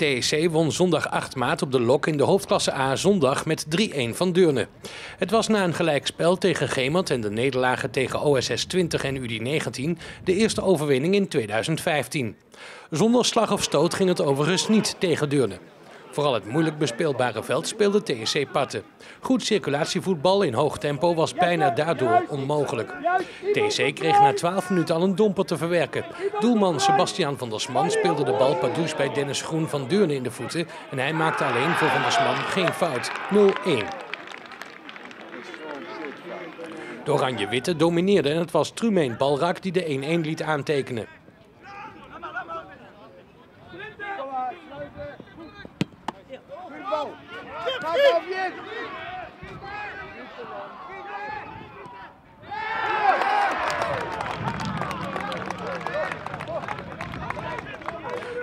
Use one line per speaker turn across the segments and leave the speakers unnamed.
TEC won zondag 8 maart op de Lok in de hoofdklasse A zondag met 3-1 van Deurne. Het was na een gelijkspel tegen Gemert en de nederlagen tegen OSS 20 en UD19 de eerste overwinning in 2015. Zonder slag of stoot ging het overigens niet tegen Deurne. Vooral het moeilijk bespeelbare veld speelde TSC Patten. Goed circulatievoetbal in hoog tempo was bijna daardoor onmogelijk. TSC kreeg na 12 minuten al een domper te verwerken. Doelman Sebastian van der Sman speelde de bal pardoes bij Dennis Groen van Deurne in de voeten. En hij maakte alleen voor Van der Sman geen fout. 0-1. De Oranje-Witte domineerde en het was Trumeen Balrak die de 1-1 liet aantekenen.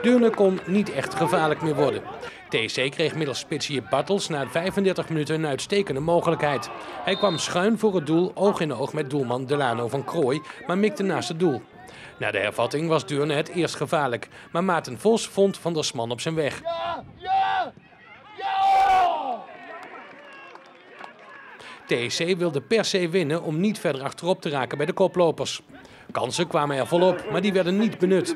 Deurne kon niet echt gevaarlijk meer worden. TC kreeg middels Spitsier Battles na 35 minuten een uitstekende mogelijkheid. Hij kwam schuin voor het doel, oog in oog met doelman Delano van Krooi, maar mikte naast het doel. Na de hervatting was Deurne het eerst gevaarlijk, maar Maarten Vos vond Van der Sman op zijn weg. Ja, ja, ja! TEC wilde per se winnen om niet verder achterop te raken bij de koplopers. Kansen kwamen er volop, maar die werden niet benut.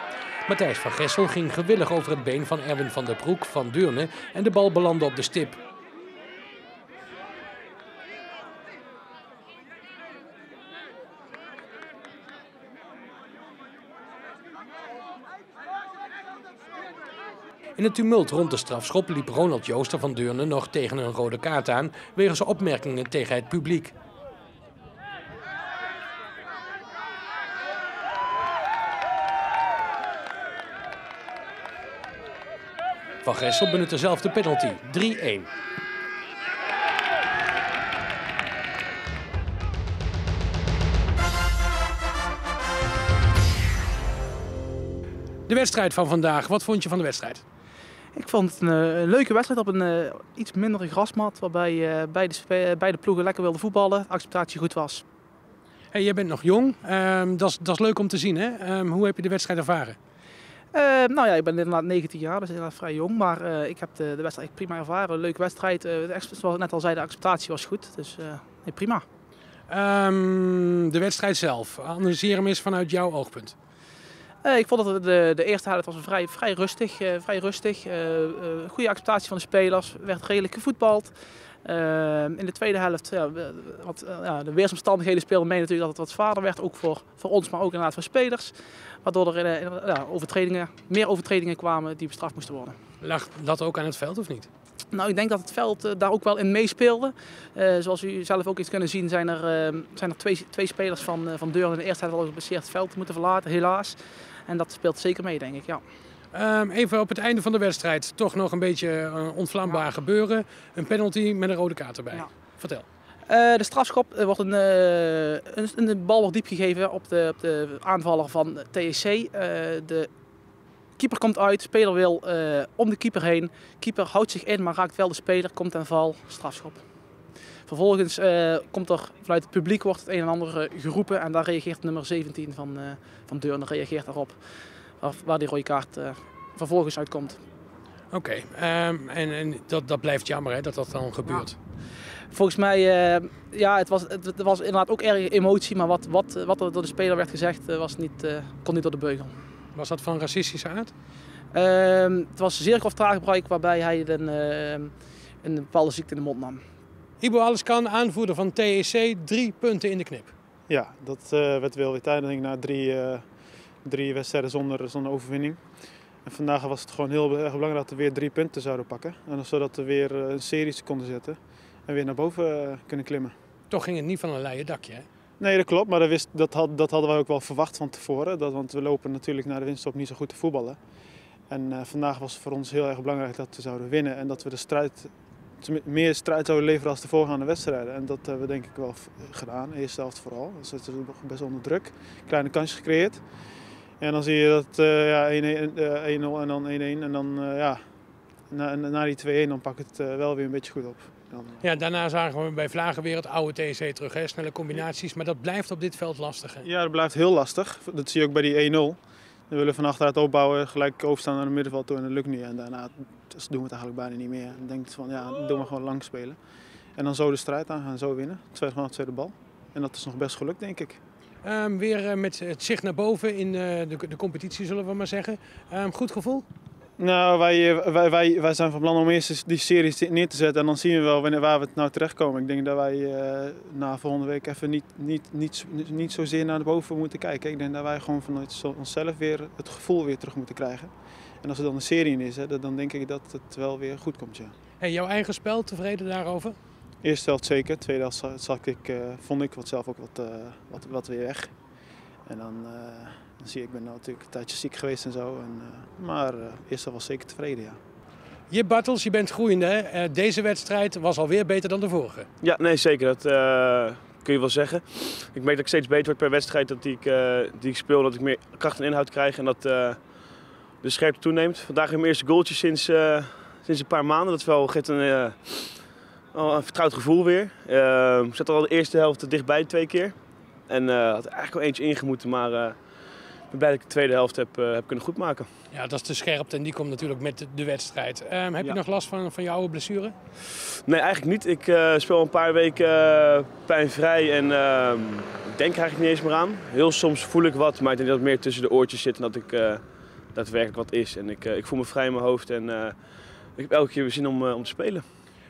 Matthijs van Gessel ging gewillig over het been van Erwin van der Broek van Deurne en de bal belandde op de stip. In het tumult rond de strafschop liep Ronald Jooster van Deurne nog tegen een rode kaart aan wegens opmerkingen tegen het publiek. Van Gessel benutte zelf de penalty. 3-1. De wedstrijd van vandaag. Wat vond je van de wedstrijd?
Ik vond het een, uh, leuke wedstrijd op een uh, iets mindere grasmat. Waarbij uh, beide, beide ploegen lekker wilden voetballen. Acceptatie goed was.
Hey, jij bent nog jong. Um, dat is leuk om te zien. Hè? Um, hoe heb je de wedstrijd ervaren?
Uh, nou ja, ik ben inderdaad 19 jaar, dus inderdaad vrij jong. Maar uh, ik heb de, de, wedstrijd prima ervaren. Leuke wedstrijd. Uh, zoals ik net al zei, de acceptatie was goed. Dus nee, prima.
Um, de wedstrijd zelf. Analyseer hem eens vanuit jouw oogpunt.
ik vond dat de, de eerste helft was vrij, vrij rustig. vrij rustig. goede acceptatie van de spelers. Werd redelijk gevoetbald. In de tweede helft, ja, wat, ja, de weersomstandigheden speelden mee natuurlijk dat het wat zwaarder werd. Ook voor, voor ons, maar ook inderdaad voor spelers. Waardoor er uh, ja, overtredingen, meer overtredingen kwamen die bestraft moesten worden.
Lag dat ook aan het veld of niet?
Nou, ik denk dat het veld uh, daar ook wel in meespeelde. Zoals u zelf ook iets kunnen zien, zijn er, zijn er twee, twee spelers van, van Deur in de eerste helft al geblesseerd het veld moeten verlaten, helaas. En dat speelt zeker mee, denk ik, ja.
Um, even op het einde van de wedstrijd, toch nog een beetje ontvlambaar ja. gebeuren. Een penalty met een rode kaart erbij. Ja. Vertel.
Uh, de strafschop er wordt een, uh, een, een, bal wordt diep gegeven op de, op de aanvaller van TSC. De keeper komt uit, speler wil om de keeper heen. Keeper houdt zich in, maar raakt wel de speler, komt ten val, strafschop. Vervolgens komt er vanuit het publiek wordt het een en ander geroepen en daar reageert nummer 17 van, van Deurne reageert daarop. Waar, waar die rode kaart vervolgens uitkomt.
Oké, okay, um, en, en dat, dat blijft jammer hè, dat dat dan gebeurt. Ja
volgens mij, uh, ja, het was, het, was inderdaad ook erg emotie. Maar wat, wat, wat er door de speler werd gezegd, uh, was niet, uh, kon niet door de beugel.
Was dat van racistische aard?
Ehm, het was zeer grof taalgebruik waarbij hij een, een bepaalde ziekte in de mond nam.
Ibo Alleskan, aanvoerder van TEC, drie punten in de knip.
Ja, dat werd wel weer tijd na drie, drie wedstrijden zonder, zonder overwinning. En vandaag was het gewoon heel erg belangrijk dat we weer drie punten zouden pakken. En zodat we weer een serie konden zetten en weer naar boven eh, kunnen klimmen.
Toch ging het niet van een leien dakje, hè?
Nee, dat klopt. Maar dat, wist, dat, had, dat hadden wij ook wel verwacht van tevoren. Dat, want we lopen natuurlijk naar de winststop niet zo goed te voetballen. En eh, vandaag was het voor ons heel erg belangrijk dat we zouden winnen en dat we de strijd, meer strijd zouden leveren als de voorgaande wedstrijden. En dat hebben we denk ik wel gedaan, eerste helft vooral. Dus het is best onder druk, kleine kansjes gecreëerd. En dan zie je dat uh, ja, 1-0 en dan 1-1 en dan ja, na, na die 2-1 dan pak het wel weer een beetje goed op. Dan,
ja, daarna zagen we bij Vlagen weer het oude TC terug, hè? snelle combinaties. Maar dat blijft op dit veld lastig. Hè?
Ja, dat blijft heel lastig. Dat zie je ook bij die 1-0. We willen van achteruit opbouwen, gelijk overstaan naar het middenveld toe en dat lukt niet. En daarna dus doen we het eigenlijk bijna niet meer. Dan denk je van ja, doen we gewoon lang spelen. En dan zo de strijd aan gaan, zo winnen. Tweede, gewoon tweede bal. En dat is nog best gelukt, denk ik.
Um, weer uh, met het zicht naar boven in uh, de, de, competitie, zullen we maar zeggen. Um, goed gevoel?
Nou, wij, wij, wij, wij zijn van plan om eerst die series neer te zetten en dan zien we wel wanneer, waar we het nou terechtkomen. Ik denk dat wij uh, na volgende week even niet, niet, niet, niet zozeer naar boven moeten kijken. Ik denk dat wij gewoon vanuit onszelf weer het gevoel weer terug moeten krijgen. En als er dan een serie in is, hè, dan denk ik dat het wel weer goed komt. Ja.
Hey, jouw eigen spel, tevreden daarover?
Eerste helft zeker, tweede helft zag ik, uh, vond ik wat zelf ook wat, uh, wat, wat weer weg. En dan... Dan zie je, ik ben nou natuurlijk een tijdje ziek geweest en zo. En, uh, maar uh, eerst was zeker tevreden, ja.
Je Bartels, je bent groeiende. Hè? Deze wedstrijd was alweer beter dan de vorige.
Ja, nee, zeker. Dat kun je wel zeggen. Ik merk dat ik steeds beter word per wedstrijd dat die ik, die ik speel. Dat ik meer kracht en inhoud krijg en dat de scherpte toeneemt. Vandaag heb ik mijn eerste goaltje sinds, sinds een paar maanden. Dat wel, geeft een, een vertrouwd gevoel weer. ik zat al de eerste helft dichtbij twee keer. En had er eigenlijk wel eentje ingemoeten, maar ben blij dat ik de tweede helft heb, uh, heb kunnen goedmaken.
Ja, dat is de scherpte en die komt natuurlijk met de wedstrijd. Um, heb ja. je nog last van, van je oude blessure?
Nee, eigenlijk niet. Ik uh, speel een paar weken uh, pijnvrij en ehm, ik denk eigenlijk niet eens meer aan. Heel soms voel ik wat, maar ik denk dat het meer tussen de oortjes zit en dat ik daadwerkelijk wat is. En ik, ik voel me vrij in mijn hoofd en ik heb elke keer weer zin om, om te spelen.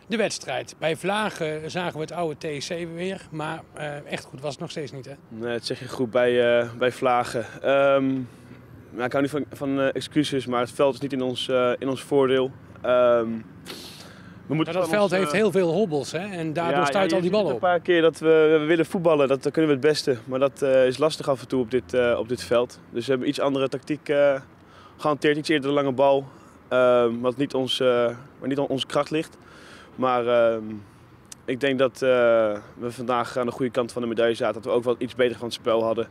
De wedstrijd. Bij Vlagen zagen we het oude TSC weer, maar uh, echt goed was het nog steeds niet hè?
Nee, dat zeg je goed bij, uh, bij Vlagen. Um, nou, ik hou niet van, van uh, excuses, maar het veld is niet in ons, in ons voordeel. Um,
we moeten dat veld ons, heeft heel veel hobbels hè? en daardoor ja, stuit ja, al die ballen op.
Een paar keer dat we, we willen voetballen, dat, dat, kunnen we het beste. Maar dat is lastig af en toe op dit, op dit veld. Dus we hebben iets andere tactiek gehanteerd, iets eerder de lange bal. Ehm, wat niet, ons, waar niet onze kracht ligt. Maar uh, ik denk dat uh, we vandaag aan de goede kant van de medaille zaten. Dat we ook wel iets beter van het spel hadden.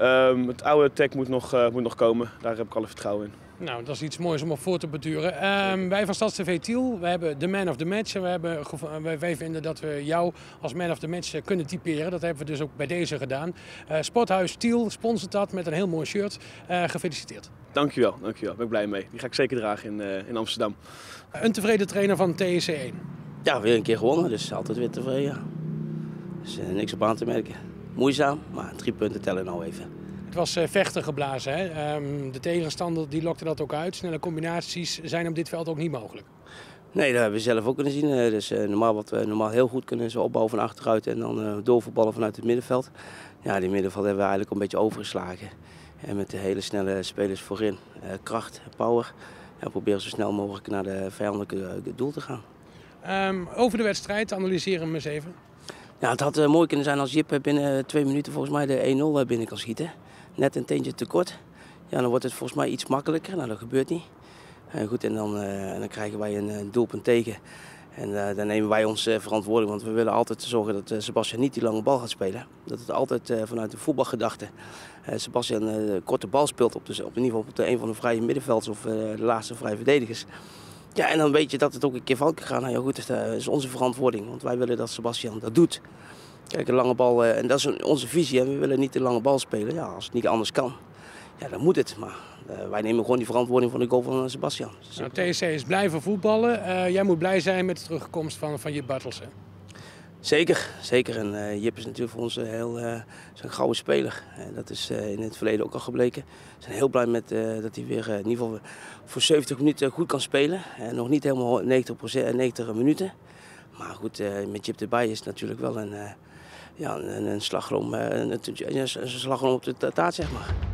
Um, het oude tech moet nog, uh, moet nog komen. Daar heb ik alle vertrouwen in.
Nou, dat is iets moois om op voor te beduren. Um, wij van StadsTV Tiel, we hebben de man of the match. We hebben, wij vinden dat we jou als man of the match kunnen typeren. Dat hebben we dus ook bij deze gedaan. Uh, Sporthuis Tiel sponsort dat met een heel mooi shirt. Uh, gefeliciteerd.
Dankjewel, dankjewel. Daar ben ik blij mee. Die ga ik zeker dragen in, in Amsterdam.
Een tevreden trainer van TSC 1?
Ja, weer een keer gewonnen, dus altijd weer tevreden. Dus uh, niks op aan te merken. Moeizaam, maar drie punten tellen nou even.
Het was uh, vechten geblazen. Hè? Um, de tegenstander die lokte dat ook uit. Snelle combinaties zijn op dit veld ook niet mogelijk.
Nee, dat hebben we zelf ook kunnen zien. Uh, dus normaal wat we normaal heel goed kunnen, zo opbouwen van achteruit en dan doorvoetballen vanuit het middenveld. Ja, die middenveld hebben we eigenlijk een beetje overgeslagen. En met de hele snelle spelers voorin, kracht, power ja, proberen zo snel mogelijk naar de vijandelijke eh, doel te gaan.
Um, over de wedstrijd, analyseren hem eens even.
Ja, het had uh, mooi kunnen zijn als Jip binnen twee minuten volgens mij de 1-0 binnen kan schieten. Net een teentje tekort. Ja, dan wordt het volgens mij iets makkelijker. Nou, dat gebeurt niet. Uh, goed, en dan, dan krijgen wij een, doelpunt tegen. En uh, dan nemen wij onze uh, want we willen altijd zorgen dat uh, Sebastian niet die lange bal gaat spelen. Dat het altijd vanuit de voetbalgedachte Sebastian korte bal speelt op, de, in ieder geval op de een van de vrije middenvelds of de laatste vrije verdedigers. Ja, en dan weet je dat het ook een keer fout kan gaan. Nou ja, goed, dat is onze verantwoording, want wij willen dat Sebastian dat doet. Kijk, een lange bal, en dat is onze visie. En we willen niet de lange bal spelen. Ja, als het niet anders kan, ja, dan moet het. Maar uh, wij nemen gewoon die verantwoording van de goal van Sebastian.
Nou, TSC is blijven voetballen. Jij moet blij zijn met de terugkomst van, van Jip Bartels.
Zeker, zeker. En uh, Jip is natuurlijk voor ons heel uh, een gouden speler. dat is in het verleden ook al gebleken. We zijn heel blij met, dat hij weer in ieder geval voor 70 minuten goed kan spelen. nog niet helemaal 90, 90 minuten. Maar goed, met Jip erbij is het natuurlijk wel een, ja, een, een slagroom, een, een, een slagroom op de taart, zeg maar.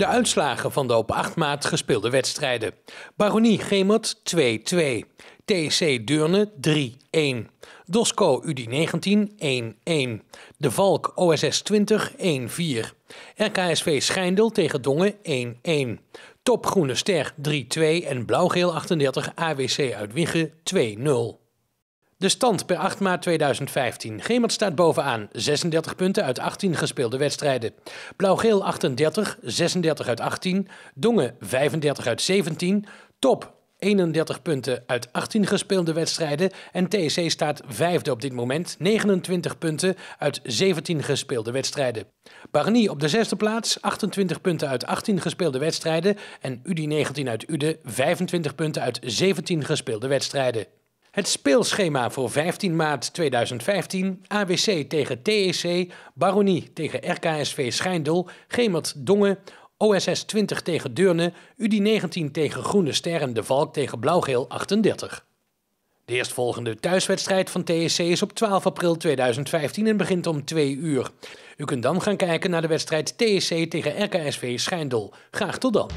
De uitslagen van de op 8 maart gespeelde wedstrijden. Baronie Gemert 2-2. TC Deurne 3-1. Dosco UD19 1-1. De Valk OSS 20 1-4. RKSV Schijndel tegen Dongen 1-1. Top Groene Ster 3-2 en Blauw-Geel 38 AWC uit Wigge 2-0. De stand per 8 maart 2015. Gemert staat bovenaan. 36 punten uit 18 gespeelde wedstrijden. Blauw-Geel 38, 36 uit 18. Dongen 35 uit 17. Top 31 punten uit 18 gespeelde wedstrijden. En TSC staat vijfde op dit moment. 29 punten uit 17 gespeelde wedstrijden. Barny op de zesde plaats. 28 punten uit 18 gespeelde wedstrijden. En UDI 19 uit Ude 25 punten uit 17 gespeelde wedstrijden. Het speelschema voor 15 maart 2015. AWC tegen TEC, Baronie tegen RKSV Schijndel, Gemert Dongen, OSS 20 tegen Deurne, UDI 19 tegen Groene Ster en De Valk tegen Blauwgeel 38. De eerstvolgende thuiswedstrijd van TSC is op 12 april 2015 en begint om 2 uur. U kunt dan gaan kijken naar de wedstrijd TSC tegen RKSV Schijndel. Graag tot dan.